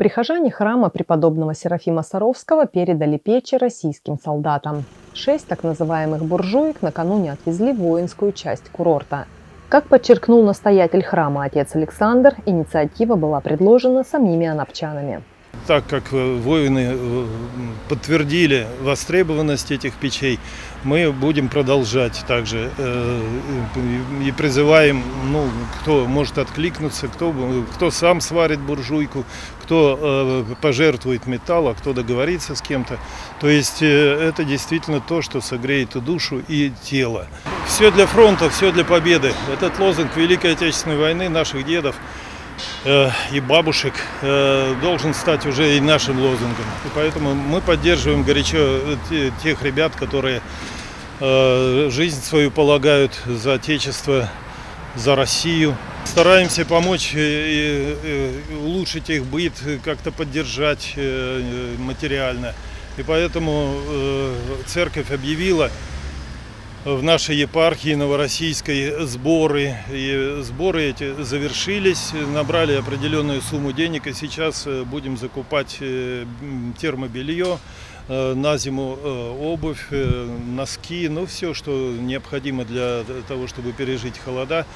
Прихожане храма преподобного Серафима Саровского передали печи российским солдатам. Шесть так называемых буржуек накануне отвезли в воинскую часть курорта. Как подчеркнул настоятель храма отец Александр, инициатива была предложена самими анапчанами. Так как э, воины э, подтвердили востребованность этих печей, мы будем продолжать также э, и призываем, ну, кто может откликнуться, кто, кто сам сварит буржуйку, кто пожертвует металл, а кто договорится с кем-то. То есть это действительно то, что согреет и душу, и тело. Все для фронта, все для победы. Этот лозунг Великой Отечественной войны наших дедов – Э, и бабушек э, должен стать уже и нашим лозунгом. И поэтому мы поддерживаем горячо тех ребят, которые э, жизнь свою полагают за Отечество, за Россию. Стараемся помочь и улучшить их быт, как-то поддержать материально. И поэтому церковь объявила в нашей епархии Новороссийской сборы. И сборы эти завершились, набрали определенную сумму денег, и сейчас э, будем закупать э, термобелье, э, на зиму обувь, носки, ну все, что необходимо для того, чтобы пережить холода.